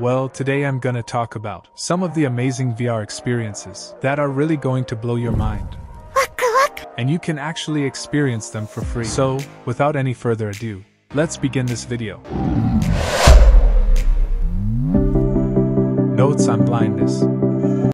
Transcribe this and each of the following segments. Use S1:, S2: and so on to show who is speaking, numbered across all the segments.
S1: Well, today I'm gonna talk about some of the amazing VR experiences that are really going to blow your mind. And you can actually experience them for free. So, without any further ado, let's begin this video. Notes on blindness.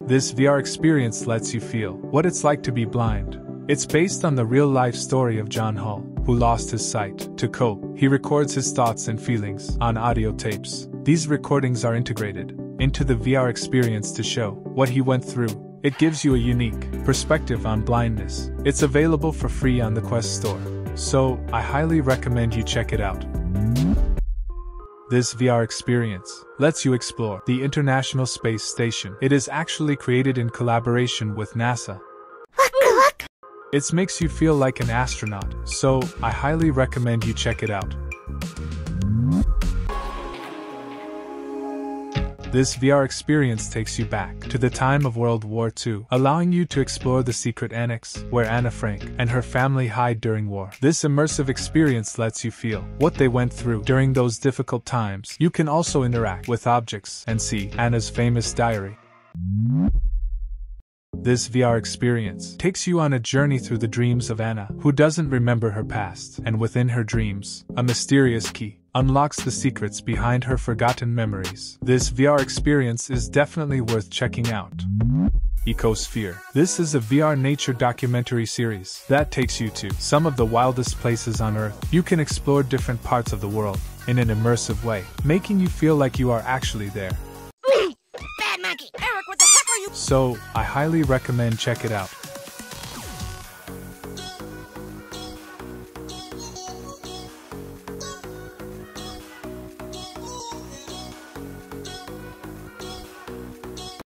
S1: This VR experience lets you feel what it's like to be blind. It's based on the real life story of John Hull, who lost his sight. To cope, he records his thoughts and feelings on audio tapes. These recordings are integrated into the VR experience to show what he went through. It gives you a unique perspective on blindness. It's available for free on the Quest Store, so I highly recommend you check it out. This VR experience lets you explore the International Space Station. It is actually created in collaboration with NASA. It makes you feel like an astronaut, so I highly recommend you check it out. This VR experience takes you back to the time of World War II, allowing you to explore the secret annex where Anna Frank and her family hide during war. This immersive experience lets you feel what they went through during those difficult times. You can also interact with objects and see Anna's famous diary. This VR experience takes you on a journey through the dreams of Anna, who doesn't remember her past, and within her dreams, a mysterious key unlocks the secrets behind her forgotten memories. This VR experience is definitely worth checking out. Ecosphere. This is a VR nature documentary series that takes you to some of the wildest places on Earth. You can explore different parts of the world in an immersive way, making you feel like you are actually there.
S2: Eric, what the heck are you?
S1: So, I highly recommend check it out.